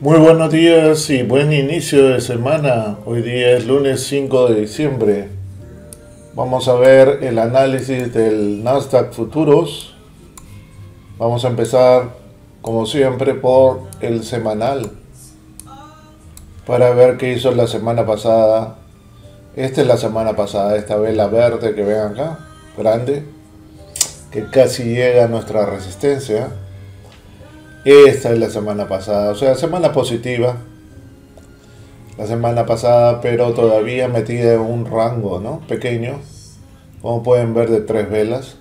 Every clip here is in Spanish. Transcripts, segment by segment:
Muy buenos días y buen inicio de semana. Hoy día es lunes 5 de diciembre. Vamos a ver el análisis del Nasdaq Futuros. Vamos a empezar, como siempre, por el semanal. Para ver qué hizo la semana pasada. Esta es la semana pasada, esta vela verde que ven acá, grande, que casi llega a nuestra resistencia. Esta es la semana pasada, o sea, semana positiva. La semana pasada, pero todavía metida en un rango, ¿no? Pequeño, como pueden ver, de tres velas.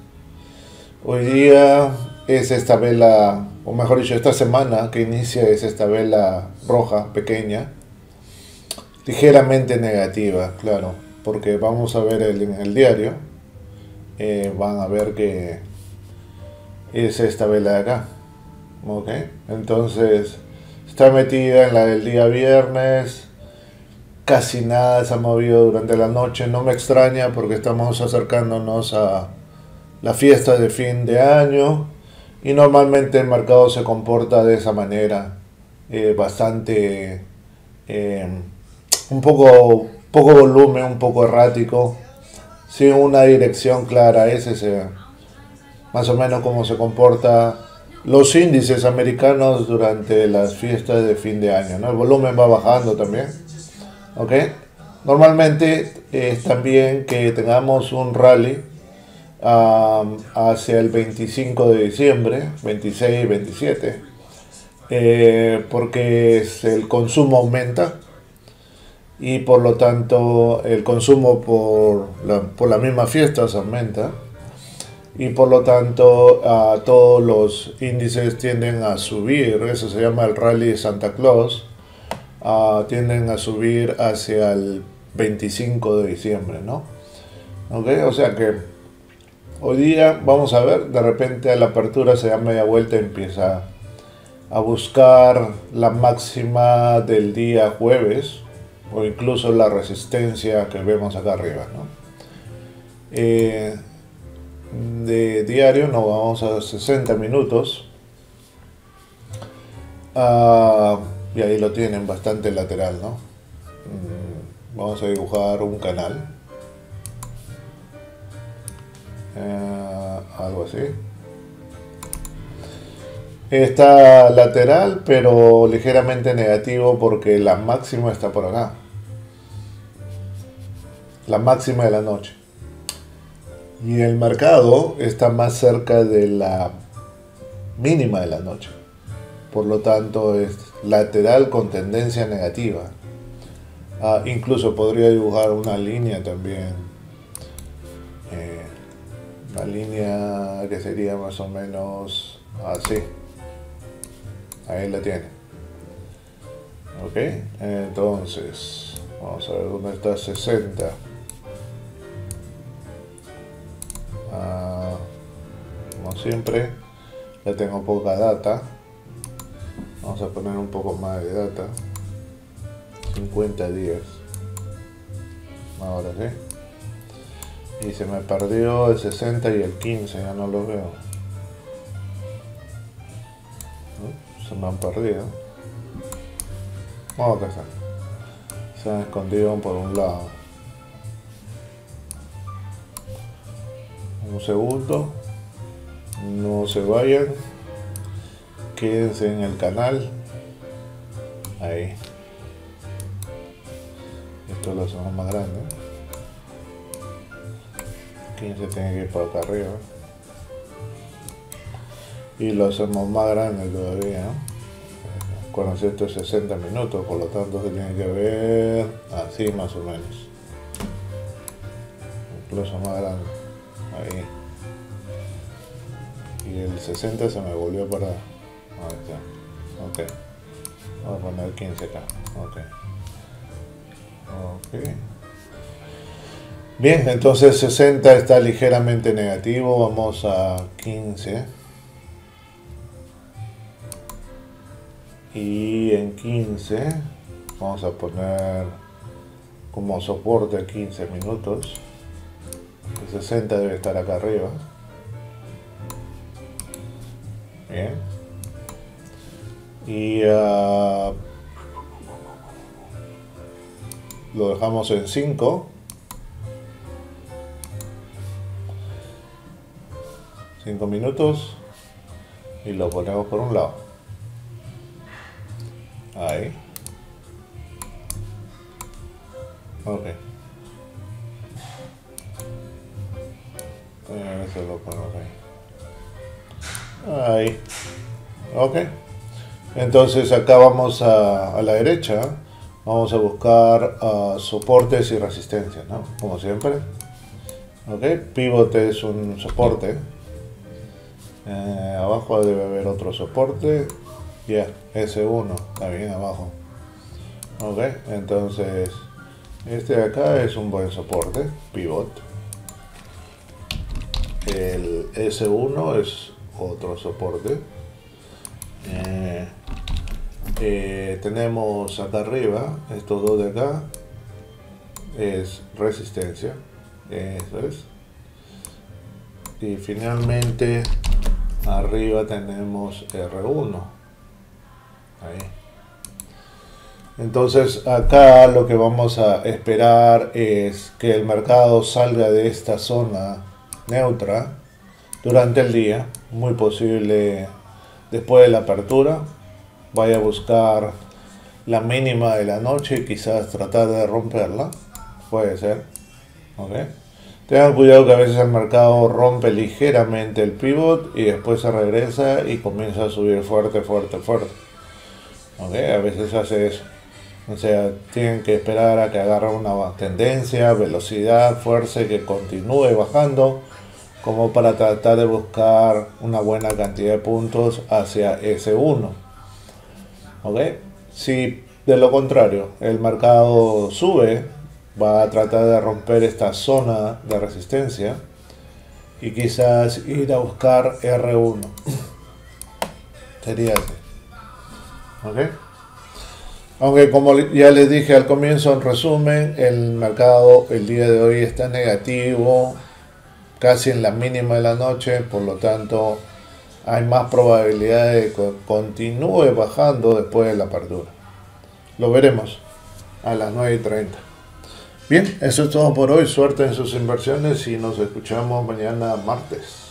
Hoy día es esta vela, o mejor dicho, esta semana que inicia es esta vela roja, pequeña, ligeramente negativa, claro, porque vamos a ver el, en el diario, eh, van a ver que es esta vela de acá. Ok, entonces está metida en la del día viernes. Casi nada se ha movido durante la noche. No me extraña porque estamos acercándonos a la fiesta de fin de año y normalmente el mercado se comporta de esa manera. Eh, bastante. Eh, un poco, poco volumen, un poco errático. Sin una dirección clara. Ese es más o menos cómo se comporta los índices americanos durante las fiestas de fin de año. ¿no? El volumen va bajando también. ¿ok? Normalmente es también que tengamos un rally hacia el 25 de diciembre, 26 y 27, eh, porque el consumo aumenta y por lo tanto el consumo por, la, por las mismas fiestas aumenta y por lo tanto uh, todos los índices tienden a subir, eso se llama el rally de Santa Claus, uh, tienden a subir hacia el 25 de diciembre, ¿no? ¿Ok? O sea que hoy día vamos a ver, de repente a la apertura se da media vuelta y empieza a buscar la máxima del día jueves o incluso la resistencia que vemos acá arriba, ¿no? Eh, de diario, nos vamos a 60 minutos. Uh, y ahí lo tienen bastante lateral, ¿no? Mm, vamos a dibujar un canal. Uh, algo así. Está lateral, pero ligeramente negativo porque la máxima está por acá. La máxima de la noche. Y el mercado está más cerca de la mínima de la noche. Por lo tanto, es lateral con tendencia negativa. Ah, incluso podría dibujar una línea también. Eh, una línea que sería más o menos así. Ahí la tiene. Ok, entonces vamos a ver dónde está 60. Siempre ya tengo poca data. Vamos a poner un poco más de data. 50 días. Ahora sí. Y se me perdió el 60 y el 15 ya no lo veo. Se me han perdido. Vamos a se han escondido por un lado. Un segundo no se vayan. Quédense en el canal. Ahí. Esto lo hacemos más grande. 15 tiene que ir para arriba. Y lo hacemos más grande todavía con estos 60 minutos por lo tanto se tiene que ver así más o menos. Incluso más grande. Ahí y el 60 se me volvió para ahí está ok. Vamos a poner 15 acá ok. Ok. Bien entonces 60 está ligeramente negativo vamos a 15 y en 15 vamos a poner como soporte 15 minutos. 60 debe estar acá arriba. Bien. y uh, lo dejamos en 5 5 minutos y lo ponemos por un lado. Ahí. Ok. Eso lo ponemos ahí ahí ok entonces acá vamos a, la derecha, vamos a buscar uh, soportes y resistencias, ¿no? Como siempre. Ok, pivote es un soporte. Eh, abajo debe haber otro soporte. Ya, S1, está bien abajo. Ok, entonces este de acá es un buen soporte, pivot. El S1 es otro soporte. Eh, eh, tenemos acá arriba, estos dos de acá, es resistencia, eso es. Y finalmente arriba tenemos R1. Ahí. Entonces acá lo que vamos a esperar es que el mercado salga de esta zona neutra durante el día, muy posible después de la apertura vaya a buscar la mínima de la noche y quizás tratar de romperla. Puede ser. Tengan cuidado que a veces el mercado rompe ligeramente el pivot y después se regresa y comienza a subir fuerte, fuerte, fuerte. A veces hace eso. O sea, tienen que esperar a que agarre una tendencia, velocidad, fuerza y que continúe bajando como para tratar de buscar una buena cantidad de puntos hacia ese 1. ¿ok? Si de lo contrario el mercado sube, va a tratar de romper esta zona de resistencia y quizás ir a buscar R1. Sería así. ¿Ok? Aunque como ya les dije al comienzo, en resumen, el mercado el día de hoy está negativo, casi en la mínima de la noche, por lo tanto hay más probabilidad de que continúe bajando después de la apertura. Lo veremos a las 9.30. Bien, eso es todo por hoy. Suerte en sus inversiones y nos escuchamos mañana martes.